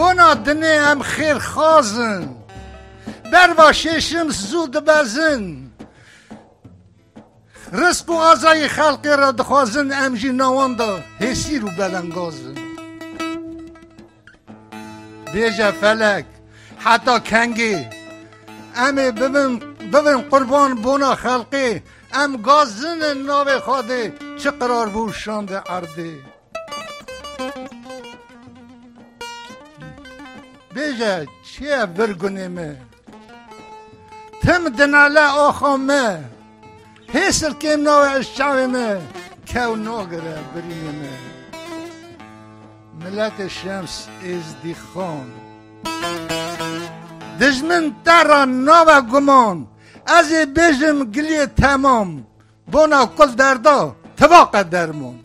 بنا دنه ام خیر خازن بر با ششم زود بزن. رزق و آزای خلق را دخوازن امجی نوان دا حسی رو بلنگازن. بیجا فلک حتی کنگی. امی ببین ببین قربان بونا خلقی. ام گازن ناو خواده چه قرار بود بیجا چیه برگونه مه تم دناله آخامه حیسر کم ناو اشچاوه مه کو ناگره برینه مه ملت شمس از دی خان. دجمن ترا ناو گمان از بجم گلی تمام. بونا کل دردا تباق درمون